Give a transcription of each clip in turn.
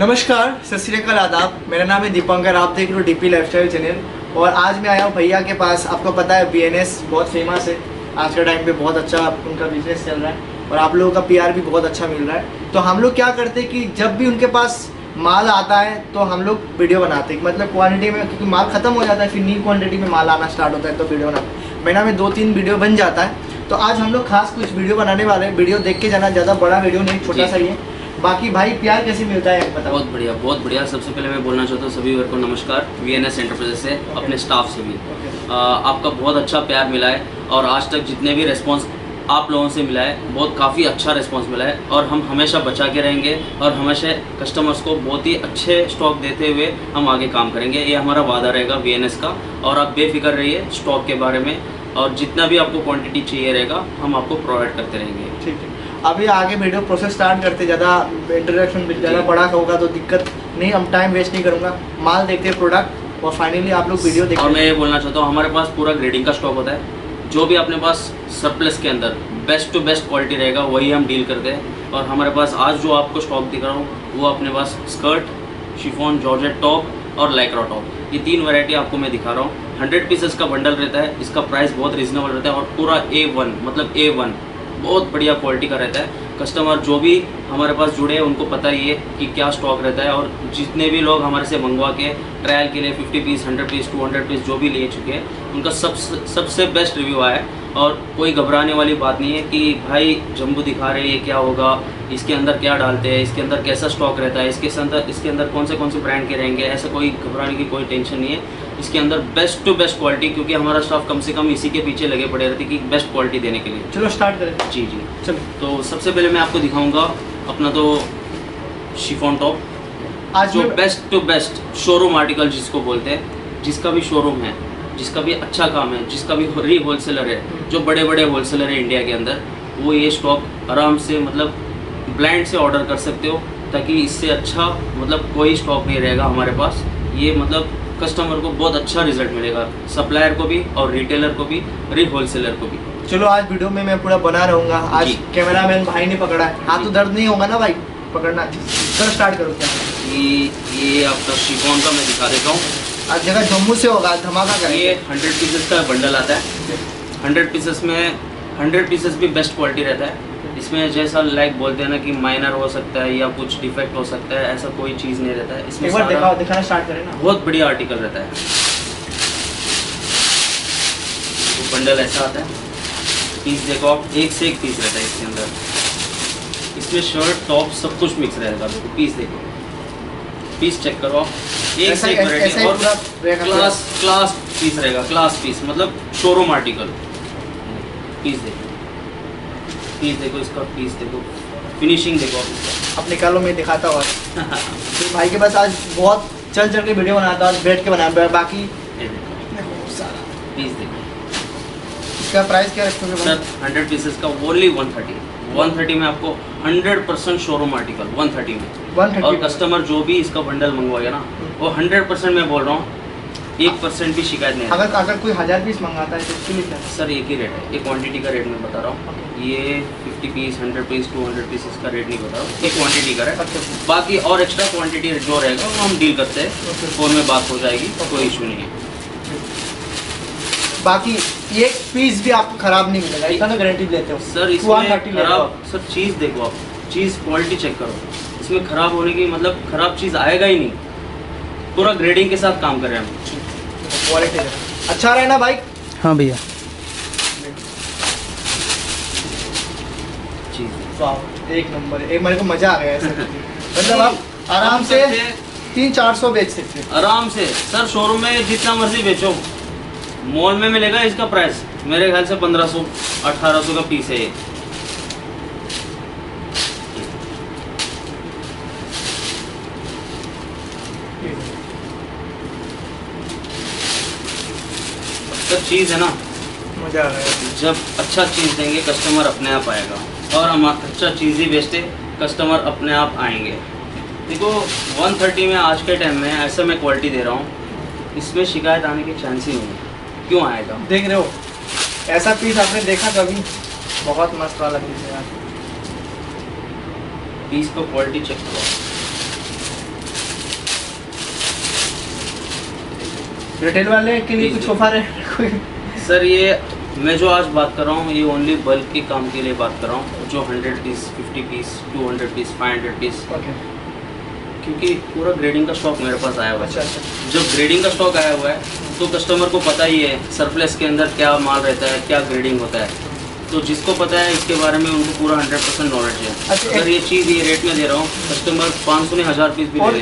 नमस्कार, सत आदाब। मेरा नाम है दीपंकर, आप देख रहे हो डीपी लाइफस्टाइल चैनल। और आज मैं आया हूँ भैया के पास। आपको पता है बीएनएस बहुत फ़ेमस है। आज के टाइम पे बहुत अच्छा उनका बिज़नेस चल रहा है। और आप लोगों का पीआर भी बहुत अच्छा मिल रहा है। तो हम लोग क्या करते हैं कि जब भी उनके पास माल आता है तो हम लोग वीडियो बनाते हैं। मतलब क्वांटिटी में, क्योंकि माल ख़त्म हो जाता है, फिर न्यू क्वांटिटी में माल आना स्टार्ट होता है तो वीडियो बनाते महीना में दो तीन वीडियो बन जाता है। तो आज हम लोग खास कुछ वीडियो बनाने वाले हैं। वीडियो देख के जाना, ज़्यादा बड़ा वीडियो नहीं, छोटा सा ही है। बाकी भाई प्यार कैसे मिलता है बताओ। बहुत बढ़िया बहुत बढ़िया। सबसे पहले मैं बोलना चाहता हूँ सभी वर्ग को नमस्कार वी एन एस एंटरप्राइजेस से अपने स्टाफ से भी। आ, आपका बहुत अच्छा प्यार मिला है और आज तक जितने भी रिस्पांस आप लोगों से मिला है बहुत काफ़ी अच्छा रिस्पांस मिला है और हम हमेशा बचा के रहेंगे और हमेशा कस्टमर्स को बहुत ही अच्छे स्टॉक देते हुए हम आगे काम करेंगे। ये हमारा वादा रहेगा वीएनएस का और आप बेफिक्र रहिए स्टॉक के बारे में और जितना भी आपको क्वांटिटी चाहिए रहेगा हम आपको प्रोवाइड करते रहेंगे। ठीक है। अभी आगे वीडियो प्रोसेस स्टार्ट करते ज़्यादा इंट्रोडक्शन ज़्यादा बड़ा होगा तो दिक्कत नहीं हम टाइम वेस्ट नहीं करूँगा। माल देखते हैं प्रोडक्ट और फाइनली आप लोग वीडियो और देखते मैं ये बोलना चाहता हूँ हमारे पास पूरा ग्रेडिंग का स्टॉक होता है। जो भी अपने पास सरप्लस के अंदर बेस्ट टू बेस्ट क्वालिटी रहेगा वही हम डील करते हैं। और हमारे पास आज जो आपको स्टॉक दिख रहा हूँ वो अपने पास स्कर्ट शिफॉन जॉर्जेट टॉप और लाइक्रा टॉप ये तीन वैरायटी आपको मैं दिखा रहा हूँ। हंड्रेड पीसेस का बंडल रहता है इसका प्राइस बहुत रिजनेबल रहता है और पूरा ए वन मतलब ए वन बहुत बढ़िया क्वालिटी का रहता है। कस्टमर जो भी हमारे पास जुड़े हैं उनको पता ही है कि क्या स्टॉक रहता है। और जितने भी लोग हमारे से मंगवा के ट्रायल के लिए 50 पीस 100 पीस 200 पीस जो भी ले चुके हैं, उनका सब सबसे बेस्ट रिव्यू आया है। और कोई घबराने वाली बात नहीं है कि भाई जम्बू दिखा रहे ये क्या होगा, इसके अंदर क्या डालते हैं, इसके अंदर कैसा स्टॉक रहता है, इसके अंदर इसके अंदर कौन से कौन से ब्रांड के रहेंगे, ऐसा कोई घबराने की कोई टेंशन नहीं है। इसके अंदर बेस्ट टू बेस्ट क्वालिटी क्योंकि हमारा स्टाफ कम से कम इसी के पीछे लगे पड़े रहते कि बेस्ट क्वालिटी देने के लिए। चलो स्टार्ट करें। जी जी। चलो। तो सबसे पहले मैं आपको दिखाऊँगा अपना तो शिफॉन टॉप आज जो best to best showroom article जिसको बोलते हैं जिसका भी शोरूम है जिसका भी अच्छा काम है जिसका भी री होलसेलर है जो बड़े बड़े होलसेलर है इंडिया के अंदर वो ये स्टॉक आराम से मतलब ब्लैंड से ऑर्डर कर सकते हो ताकि इससे अच्छा मतलब कोई स्टॉक नहीं रहेगा हमारे पास। ये मतलब कस्टमर को बहुत अच्छा रिज़ल्ट मिलेगा। सप्लायर को भी और रिटेलर को भी री होलसेलर को भी। चलो आज वीडियो में मैं पूरा बना रहूँगा। आज जी। कैमरामैन भाई ने पकड़ा है। हाथ तो दर्द नहीं होगा ना भाई? पकड़ना। चलो स्टार्ट करो क्या? ये ये आपका शिफॉन का मैं दिखा देता हूँ। आज जगह जम्मू से होगा धमाका ये हंड्रेड पीसेस का बंडल आता है। हंड्रेड पीसेस में हंड्रेड पीसेस भी बेस्ट क्वालिटी रहता है। इसमें जैसा लाइक बोलते हैं ना कि माइनर हो सकता है या कुछ डिफेक्ट हो सकता है ऐसा कोई चीज़ नहीं रहता है। इसमें एक बार दिखाओ दिखाना स्टार्ट करें ना। बहुत बढ़िया आर्टिकल रहता है। तो बंडल ऐसा आता है। पीस देखो आप एक से एक पीस रहता है इसके अंदर। इसमें शर्ट टॉप सब कुछ मिक्स रहेगा। देखो पीस देखो। पीस चेक करो आप। एक से एक वैरायटी और। क्लास क्लास पीस रहेगा क्लास पीस मतलब शोरूम आर्टिकल पीस देखो। पीस देखो इसका पीस देखो फिनिशिंग देखो। अब निकालो मैं दिखाता हूँ फिर भाई के पास आज बहुत चल चल के वीडियो बनाता हूँ बैठ के बनाया बाकी पीस देखो। इसका प्राइस क्या रखोगे? सर हंड्रेड पीसेस का only one thirty one thirty में आपको hundred percent showroom article one thirty में। 130 और कस्टमर जो भी इसका बंडल मंगवाएगा ना वो हंड्रेड परसेंट मैं बोल रहा हूँ एक परसेंट भी शिकायत नहीं अगर अगर कोई हज़ार पीस मंगाता है तो उसके लिए क्या सर एक ही रेट है। ये क्वांटिटी का रेट मैं बता रहा हूँ। Okay. ये fifty piece hundred piece two hundred piece इसका रेट नहीं बता रहा हूँ। ये क्वांटिटी का है अच्छा बाकी और एक्स्ट्रा क्वांटिटी जो रहेगा वो हम डील करते हैं। Okay. फ़ोन में बात हो जाएगी okay. कोई इशू नहीं है। बाकी एक पीस भी आपको खराब नहीं मिलेगा तो गारंटी लेते हो। सर 130 इसमें खराब सर चीज़ देखो आप। चीज़ क्वालिटी चेक करो। इसमें खराब होने की मतलब खराब चीज़ आएगा ही नहीं। पूरा ग्रेडिंग के साथ काम कर रहे हैं हम। क्वालिटी है। अच्छा रहे ना भाई? हाँ भैया। एक नंबर एक मेरे को मज़ा आ गया ऐसे। मतलब आप आराम से तीन चार सौ बेच सकते हैं। आराम से। सर शोरूम में जितना मर्ज़ी बेचो। मॉल में मिलेगा इसका प्राइस मेरे ख्याल से पंद्रह सौ अठारह सौ का पीस है ये। चीज़ है ना? मज़ा आ गया जब अच्छा चीज़ देंगे कस्टमर अपने आप आएगा। और हम अच्छा चीज़ ही बेचते कस्टमर अपने आप आएँगे। देखो 130 में आज के टाइम में ऐसा मैं क्वालिटी दे रहा हूँ इसमें शिकायत आने के चांस ही नहीं क्यों आएगा? देख रहे हो ऐसा पीस आपने देखा कभी? बहुत मस्त वाला पीस है यार। पीस को क्वालिटी चेक करो। रिटेल वाले के लिए कुछ ऑफ़र है? सर ये मैं जो आज बात कर रहा हूँ ये ओनली बल्क के काम के लिए बात कर रहा हूँ जो 100 piece 50 piece 200 piece 500 piece okay क्योंकि पूरा ग्रेडिंग का स्टॉक मेरे पास आया हुआ अच्छा है। अच्छा जब ग्रेडिंग का स्टॉक आया हुआ है तो कस्टमर को पता ही है सरप्लस के अंदर क्या माल रहता है क्या ग्रेडिंग होता है। तो जिसको पता है इसके बारे में उनको पूरा हंड्रेड परसेंट नॉलेज है। अच्छा, अगर ये चीज़ ये रेट में दे रहा हूँ कस्टमर पाँच सौ हज़ार पीस भी और ले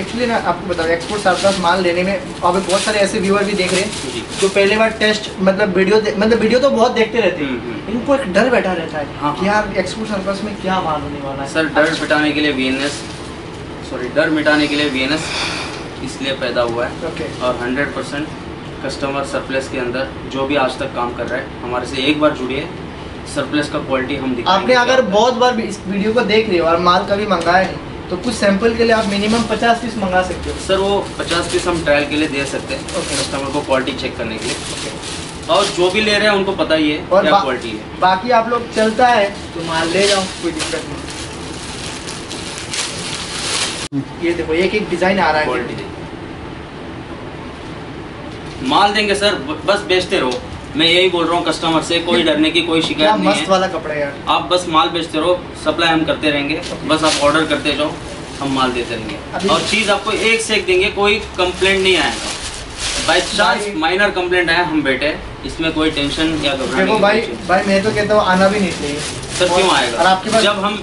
एक्चुअली ना आपको बता एक्सपोर्ट सरप्लस माल लेने में अभी बहुत सारे ऐसे व्यूअर भी देख रहे हैं जी। पहले बार टेस्ट मतलब वीडियो मतलब वीडियो तो बहुत देखते रहते हम्म, हैं हम्म। इनको एक डर बैठा रहता है हाँ, कि यार एक्सपोर्ट सरप्लस में क्या माल होने वाला है। सर डर मिटाने के लिए वीएनएस सॉरी डर मिटाने के लिए वीएनएस इसलिए पैदा हुआ है। ओके और 100 परसेंट कस्टमर सरप्लस के अंदर जो भी आज तक काम कर रहा है हमारे से एक बार जुड़िए। सरप्लस का क्वालिटी हम आपने अगर बहुत बार भी इस वीडियो को देख लिया और माल कभी मंगाया नहीं तो कुछ सैंपल के लिए आप मिनिमम पचास पीस मंगा सकते हो। सर वो 50 पीस हम ट्रायल के लिए दे सकते हैं Okay. कस्टमर को क्वालिटी चेक करने के लिए। और जो भी ले रहे हैं उनको पता ही है और क्या क्वालिटी है। बाकी आप लोग चलता है तो माल ले जाओ कोई दिक्कत नहीं। ये देखो एक एक डिज़ाइन आ रहा है। क्वालिटी माल देंगे सर बस बेचते रहो। मैं यही बोल रहा हूँ कस्टमर से कोई डरने की कोई शिकायत नहीं मस्त है। वाला कपड़ा है यार। आप बस माल बेचते रहो सप्लाई हम करते रहेंगे। बस आप ऑर्डर करते जाओ हम माल देते रहेंगे। और चीज़ आपको एक से एक देंगे कोई कंप्लेंट नहीं आएगा। बाई चांस माइनर कंप्लेंट आया हम बैठे इसमें कोई टेंशन या घबराने भाई भाई मैं तो कहता हूँ आना भी नहीं चाहिए। सर क्यों आएगा? और आपके पास जब हम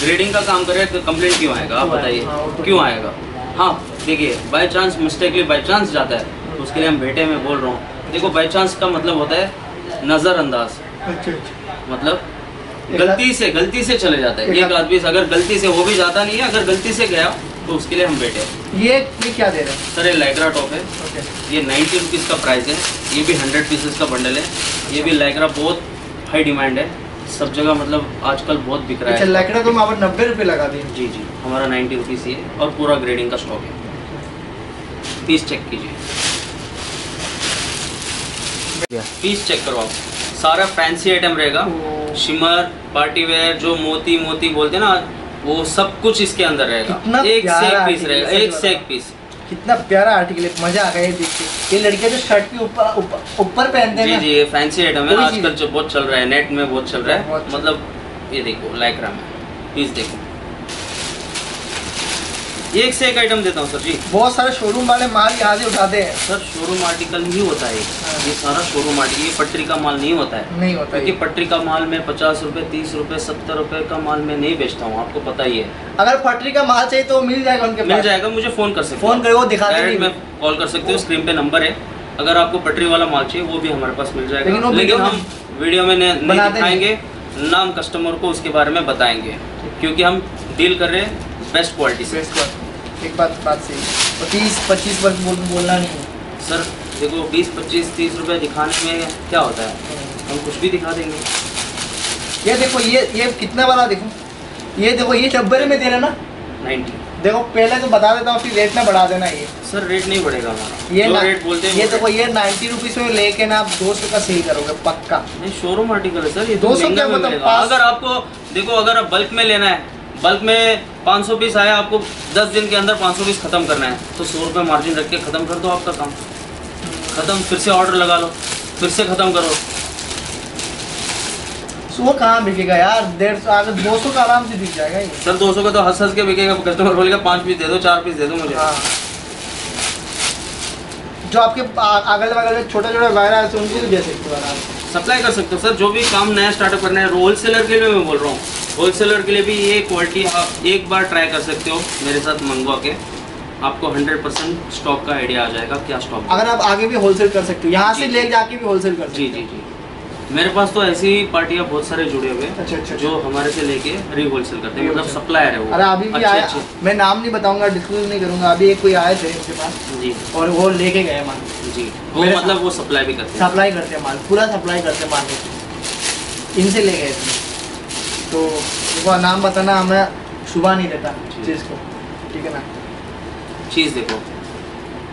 ग्रेडिंग का काम करें तो कंप्लेंट क्यों आएगा? आप बताइए? हाँ, तो क्यों आएगा? हाँ देखिए by chance mistakenly by chance जाता है। उसके लिए हम बेटे में बोल रहा हूँ देखो बाई चांस का मतलब होता है नज़रअंदाज। अच्छा अच्छा। मतलब गलती से गलती से चले जाता है। एक आदमी अगर गलती से वो भी जाता नहीं है अगर गलती से गया तो उसके लिए हम बैठे ये ये क्या दे रहे हैं? सर ये लाइक्रा टॉप है। ये नाइन्टी रुपीज़ का प्राइस है। ये भी हंड्रेड पीसेस का बंडल है। ये भी लाइक्रा बहुत हाई डिमांड है। सब जगह मतलब आजकल बहुत बिक रहा अच्छा है लकड़ा तो वहाँ पर नब्बे रुपये लगा दिए। जी जी। हमारा नाइन्टी रुपीज़ ही है और पूरा ग्रेडिंग का स्टॉक है। पीस चेक कीजिए। पीस चेक करो आप सारा फैंसी आइटम रहेगा। शिमर पार्टी वेयर जो मोती मोती बोलते हैं ना वो सब कुछ इसके अंदर रहेगा। एक से एक पीस रहेगा। एक से एक पीस कितना प्यारा आर्टिकल है मज़ा आ गया ये देख के। ये लड़कियाँ जो शर्ट के ऊपर ऊपर ऊपर पहनते हैं जी जी ये फैंसी आइटम है। आजकल जो बहुत चल रहा है नेट में बहुत चल रहा है। मतलब ये देखो लाइक्रा में। पीस देखो। एक से एक आइटम देता हूँ सर जी। बहुत सारे शोरूम वाले माल यहाँ से उठाते हैं। सर शोरूम आर्टिकल ही होता है हाँ। ये सारा शोरूम आर्टिकल ये पटरी का माल नहीं होता है। नहीं होता क्योंकि पटरी का माल मैं पचास रुपए तीस रुपए सत्तर रुपए का माल मैं नहीं बेचता हूँ आपको पता ही है। अगर पटरी का माल चाहिए तो मिल जाएगा उनके मिल जाएगा मुझे फ़ोन कर सकते फ़ोन करो दिखा मैं कॉल कर सकती हूँ स्क्रीन पे नंबर है। अगर आपको पटरी वाला माल चाहिए वो भी हमारे पास मिल जाएगा। लेकिन हम वीडियो में नहीं। दिखाएँगे नाम कस्टमर को उसके बारे में बताएँगे। क्योंकि हम डील कर रहे हैं बेस्ट क्वालिटी से बेस्ट बात एक बात बात सही और तीस पच्चीस वर्ष बोल, बोलना नहीं है। सर देखो बीस पच्चीस तीस रुपये दिखाने में क्या होता है? हम कुछ भी दिखा देंगे। ये देखो ये ये कितना वाला देखो। ये देखो ये नब्बे में दे रहे ना? नाइन्टी। देखो पहले तो बता देता हूँ फिर रेट ना बढ़ा देना ये। सर रेट नहीं बढ़ेगा हमारा। ये ना रेट बोलते हैं ये देखो ये नाइन्टी रुपीज़ में लेके ना आप दो सौ का सेल करोगे पक्का। नहीं शोरूम आर्टिकल है सर ये तो 200 महँगा क्या मतलब अगर आपको देखो अगर आप बल्क में लेना है बल्क में 500 पीस आया आपको 10 दिन के अंदर 500 पीस खत्म करना है। तो सौ रुपये मार्जिन रख के खत्म कर दो आपका काम। खत्म फिर से ऑर्डर लगा लो फिर से खत्म करो। सो वो कहाँ बिकेगा यार? डेढ़ सौ अगर दो सौ का आराम से बिक जाएगा ये। सर 200 का तो हंस हंस के बिकेगा कस्टमर बोलेगा पाँच पीस दे दो चार पीस दे दो मुझे। हाँ। जो आपके अगल बगल में छोटे छोटे वायरस है उनको भी दे सकते हो आराम से सप्लाई कर सकते हो सर। जो भी काम नया स्टार्टअप करना है होल सेलर के लिए मैं बोल रहा हूँ। होल सेलर के लिए भी ये क्वालिटी आप एक बार ट्राई कर सकते हो मेरे साथ मंगवा के। आपको 100 परसेंट स्टॉक का आइडिया आ जाएगा क्या स्टॉक अगर आप आगे भी होल सेल कर सकते हो यहाँ से ले जाके भी होलसेल कर जी जी जी। मेरे पास तो ऐसी पार्टियाँ बहुत सारे जुड़े हुए हैं अच्छा अच्छा जो हमारे से लेके री होलसेल करते हैं। मतलब सप्लायर है वो। अरे अभी भी अच्छे आया अच्छे। मैं नाम नहीं बताऊँगा डिस्क्लोज नहीं करूँगा। अभी एक कोई आए थे उनके पास। जी। और वो लेके गए माल। जी। वो मतलब वो सप्लाई भी करते हैं। सप्लाई करते हैं माल। पूरा सप्लाई करते हैं माल इनसे ले गए थे। तो देखो नाम बताना हमें शुभा नहीं देता चीज़ को। ठीक है ना? चीज़ देखो।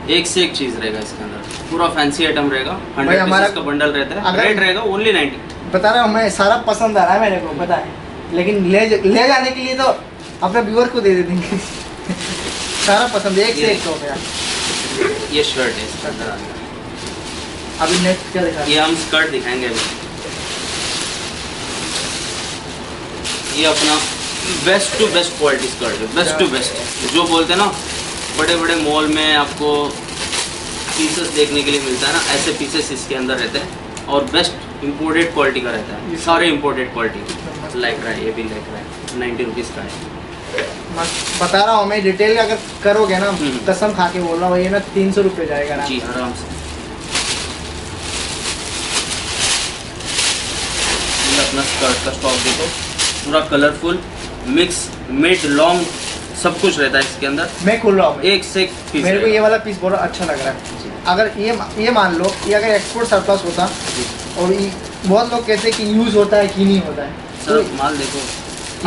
एक से एक चीज़ रहेगा इसके अंदर। पूरा फैंसी आइटम रहेगा। हंड्रेड हमारा- का बंडल रहता है। रेट रहेगा ओनली नाइन्टी बता रहा हूँ मैं सारा पसंद आ रहा है मेरे को पता है। लेकिन ले ले जाने के लिए तो अपने व्यूअर को दे दे देंगे। सारा पसंद एक से एक हो गया। ये शर्ट है इसके अंदर अभी नेक्स्ट क्या दिखा ये हम स्कर्ट दिखाएँगे अभी। ये अपना best to best quality skirt है बेस्ट टू बेस्ट जो बोलते हैं ना बड़े बड़े मॉल में आपको पीसेस देखने के लिए मिलता है ना ऐसे पीसेस इसके अंदर रहते हैं और बेस्ट इम्पोर्टेड क्वालिटी का रहता है। सारे इम्पोर्टेड क्वालिटी लाइक रहा है ये भी लाइक रहा है नाइन्टी रुपीज़ का है। बता रहा हूँ मैं डिटेल अगर करोगे ना हम्म। कसम खा के बोल रहा हूँ ये ना तीन सौ रुपये जाएगा ना। जी आराम से। अपना स्कर्ट का स्टॉक देखो पूरा कलरफुल मिक्स मिड लॉन्ग सब कुछ रहता है इसके अंदर। मैं खोल रहा हूँ। एक से एक पीस मेरे को ये वाला पीस बहुत अच्छा लग रहा है। अगर ये ये मान लो ये अगर एक्सपोर्ट सरप्लस होता और बहुत लोग कहते हैं कि यूज़ होता है कि नहीं होता है। सर तो माल देखो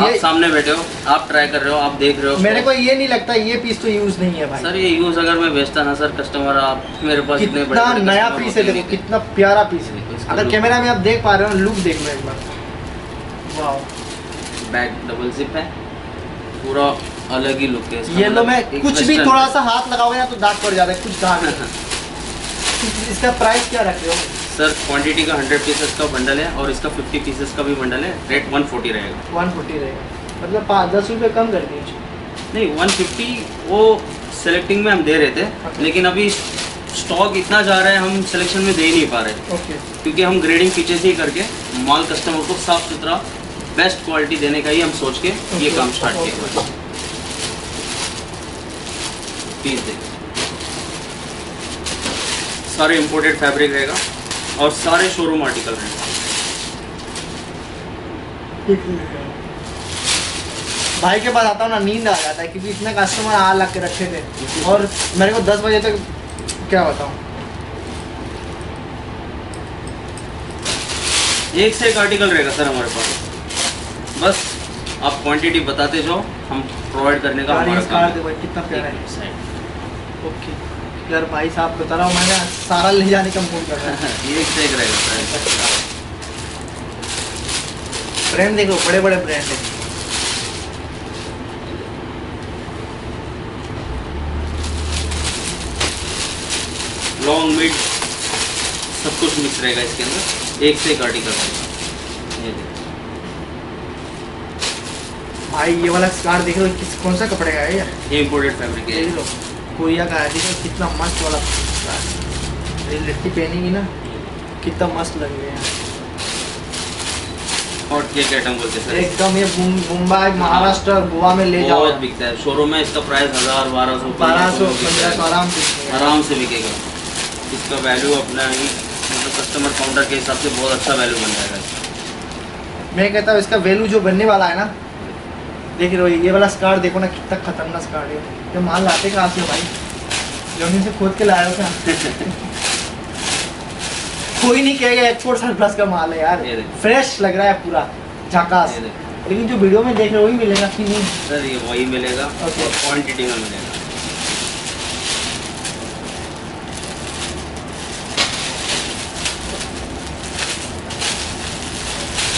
आप सामने बैठे हो आप ट्राई कर रहे हो आप देख रहे हो मेरे को ये नहीं लगता ये पीस तो यूज़ नहीं है भाई। सर ये यूज़ अगर मैं बेचता ना सर कस्टमर आप मेरे पास इतने बड़े कितना बड़े नया पीस है देखो कितना प्यारा पीस है। अगर कैमरा में आप देख पा रहे हो लुक देख लो एक बार। वाह बैक डबल जिप है। पूरा अलग ही लुक है येलो मतलब में कुछ भी थोड़ा सा हाथ लगाओगे ना तो दाग पड़ जाता है कुछ दाग नहीं। इसका प्राइस क्या रख रहे हो? सर क्वांटिटी का 100 पीसेस का बंडल है और इसका 50 पीसेस का भी बंडल है रेट 140 रहेगा। वन फोर्टी रहेगा। मतलब पाँच दस रुपये कम कर दीजिए नहीं 150 वो सेलेक्टिंग में हम दे रहे थे लेकिन अभी स्टॉक इतना जा रहा है हम सिलेक्शन में दे ही नहीं पा रहे। ओके क्योंकि हम ग्रेडिंग पीछे से ही करके माल कस्टमर को साफ़ सुथरा बेस्ट क्वालिटी देने का ही हम सोच के ये काम स्टार्ट. किया पीस देखिए सारे इंपोर्टेड फैब्रिक रहेगा और सारे शोरूम आर्टिकल रहेगा। भाई के पास आता हूँ ना नींद आ जाता है क्योंकि इतने कस्टमर आ लग के रखे थे। और मेरे को दस बजे तक क्या बताऊँ? एक से एक आर्टिकल रहेगा सर हमारे पास। बस आप क्वांटिटी बताते जाओ हम प्रोवाइड करने का हमारा काम कितना प्यारा है। ओके। यार भाई साहब बता रहा हूँ मैंने सारा ले जाने का मूड कर रहा है। ये एक से एक रहेगा ब्रांड देखो बड़े बड़े ब्रांड है। लॉन्ग मिड सब कुछ मिक्स रहेगा इसके अंदर। एक से एक आर्टिकल रहेगा। ये भाई ये वाला स्कार देख लो किस कौन सा कपड़े का है यार ये इम्पोर्टेड फैब्रिक है। देख लो। कोरिया का है देखो कितना मस्त वाला लट्टी पहनेगी ना कितना मस्त लग रहा है। और केक आइटम बोलते हैं सर? एकदम ये मुंबई महाराष्ट्र गोवा में ले जाओ। बहुत बिकता है। शोरूम में इसका प्राइस हज़ार बारह सौ बारह सौ पंद्रह सौ आराम से आराम से बिकेगा। इसका वैल्यू अपना ही मतलब कस्टमर काउंटर के हिसाब से बहुत अच्छा वैल्यू बन जाएगा। मैं कहता हूँ इसका वैल्यू जो बनने वाला है ना देख रहे हो ये वाला स्कार देखो ना कितना खतरनाक स्कार है। ये माल लाते कहाँ से भाई। ज़मीन से खोद के हो क्या कोई नहीं कहेगा एक्सपोर्ट सरप्लस का माल है यार। फ्रेश लग रहा है पूरा झकास। लेकिन जो वीडियो में देख रहे हो वही मिलेगा कि नहीं? सर ये वही मिलेगा Okay. क्वांटिटी में मिलेगा।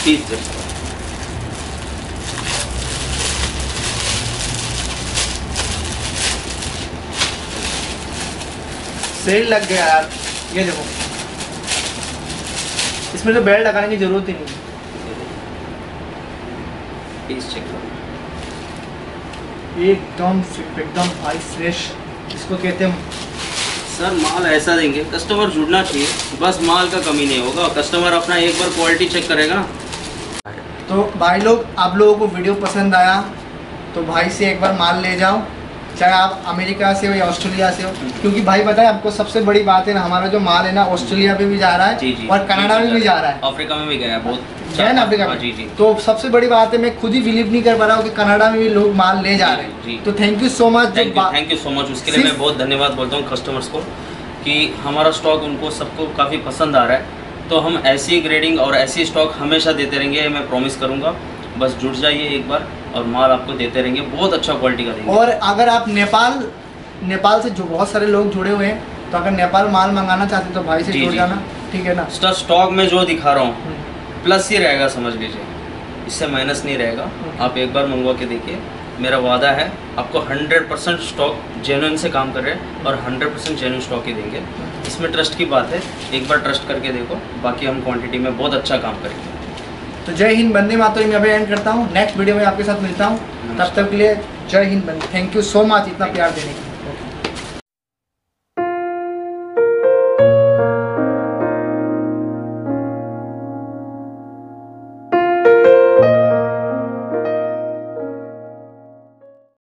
पीस सेल लग गया यार। ये देखो। इसमें तो बेल्ट लगाने की ज़रूरत ही नहीं। पीस चेक करो एकदम एकदम भाई फ्रेश इसको कहते हैं सर माल ऐसा देंगे कस्टमर जुड़ना चाहिए। बस माल का कमी नहीं होगा। कस्टमर अपना एक बार क्वालिटी चेक करेगा। ना तो भाई लोग आप लोगों को वीडियो पसंद आया तो भाई से एक बार माल ले जाओ। चाहे आप अमेरिका से हो या ऑस्ट्रेलिया से हो क्योंकि भाई बताए आपको सबसे बड़ी बात है ना हमारा जो माल है ना ऑस्ट्रेलिया में भी जा रहा है जी जी, और कनाडा में भी जा रहा है। अफ्रीका में भी गया है बहुत गया ना अफ्रीका हाँ, में जी जी। तो सबसे बड़ी बात है मैं खुद ही बिलीव नहीं कर पा रहा हूँ कि कनाडा में भी लोग माल ले जा रहे हैं। तो thank you so much thank you so much उसके लिए मैं बहुत धन्यवाद बोलता हूँ कस्टमर्स को कि हमारा स्टॉक उनको सबको काफ़ी पसंद आ रहा है। तो हम ऐसी ग्रेडिंग और ऐसी स्टॉक हमेशा देते रहेंगे मैं प्रॉमिस करूँगा। बस जुड़ जाइए एक बार। और माल आपको देते रहेंगे बहुत अच्छा क्वालिटी का देंगे। और अगर आप नेपाल नेपाल से जो बहुत सारे लोग जुड़े हुए हैं तो अगर नेपाल माल मंगाना चाहते हैं तो भाई से जुड़ जाना ठीक है ना? स्टॉक स्टॉक में जो दिखा रहा हूँ हम्म। प्लस ही रहेगा समझ लीजिए। इससे माइनस नहीं रहेगा। हम्म। आप एक बार मंगवा के देखिए मेरा वादा है आपको 100 परसेंट स्टॉक जेन्युइन से काम कर रहे हैं और 100 परसेंट जेन्युइन स्टॉक ही देंगे। इसमें ट्रस्ट की बात है एक बार ट्रस्ट करके देखो बाकी हम क्वांटिटी में बहुत अच्छा काम करेंगे। तो जय हिंद बंदे मातरम मैं अभी एंड करता हूँ। नेक्स्ट वीडियो में आपके साथ मिलता हूँ। तब तक के लिए जय हिंद बंदे थैंक यू सो मच इतना प्यार देने के लिए।